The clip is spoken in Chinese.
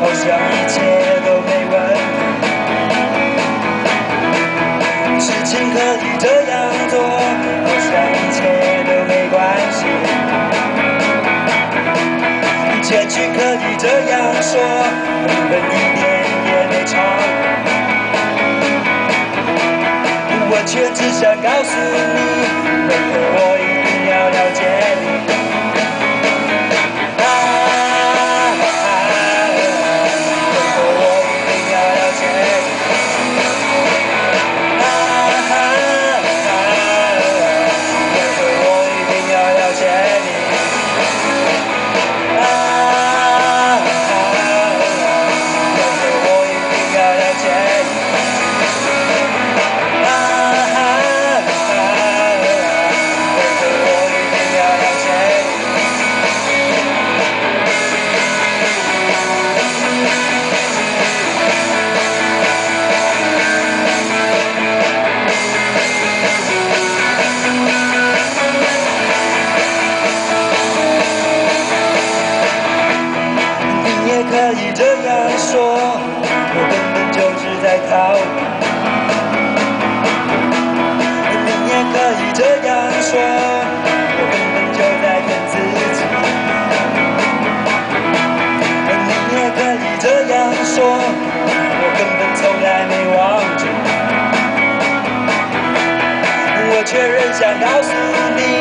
好像一切都没问题。事情可以这样做，好像一切都没关系。结局可以这样说，根本一点也没差。我却只想告诉你，为何我一定要了解确认想告诉你。